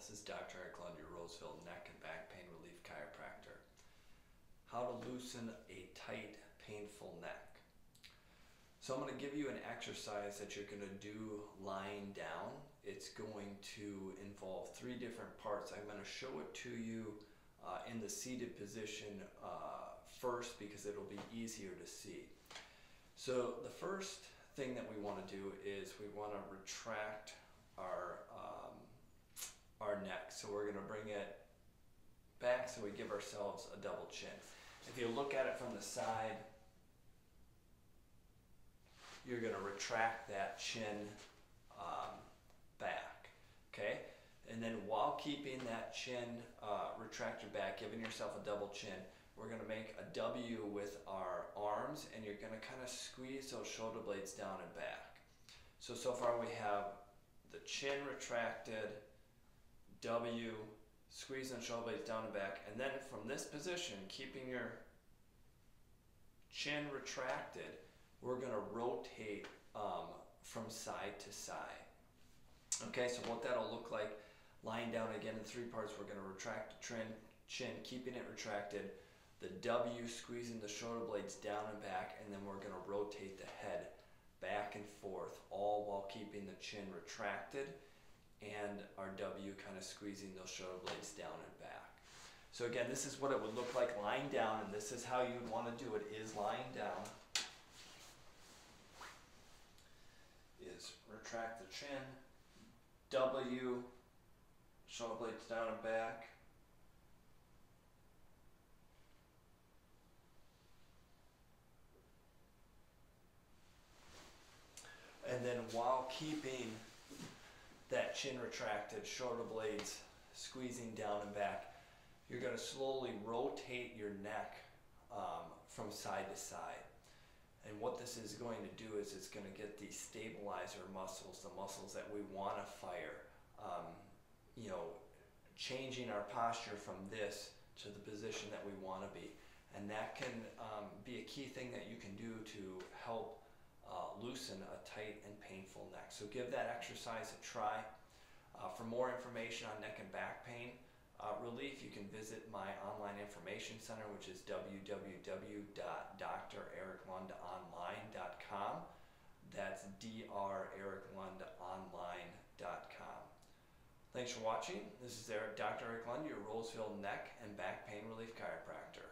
This is Dr. Eric Lund, your Roseville Neck and Back Pain Relief Chiropractor. How to loosen a tight, painful neck. So I'm going to give you an exercise that you're going to do lying down. It's going to involve three different parts. I'm going to show it to you uh, in the seated position uh, first because it'll be easier to see. So the first thing that we want to do is we want to retract our um, our neck. So we're going to bring it back so we give ourselves a double chin. If you look at it from the side, you're going to retract that chin um, back. Okay? And then while keeping that chin uh, retracted back, giving yourself a double chin, we're going to make a W with our arms and you're going to kind of squeeze those shoulder blades down and back. So, so far we have the chin retracted, W, squeezing the shoulder blades down and back. And then from this position, keeping your chin retracted, we're going to rotate um, from side to side. Okay, so what that'll look like, lying down again in three parts, we're going to retract the chin, chin, keeping it retracted, the W squeezing the shoulder blades down and back, and then we're going to rotate the head back and forth, all while keeping the chin retracted and our W kind of squeezing those shoulder blades down and back. So again, this is what it would look like lying down, and this is how you'd want to do it, is lying down. Is retract the chin, W, shoulder blades down and back. And then while keeping that chin retracted, shoulder blades squeezing down and back. You're going to slowly rotate your neck um, from side to side. And what this is going to do is it's going to get these stabilizer muscles, the muscles that we want to fire. Um, you know, changing our posture from this to the position that we want to be. And that can um, be a key thing that you can do to help uh, loosen a tight and painful neck. So give that exercise a try. Uh, for more information on neck and back pain uh, relief, you can visit my online information center, which is www.drericlundonline.com. That's drericlundonline.com. Thanks for watching. This is Dr. Eric Lund, your Roseville neck and back pain relief chiropractor.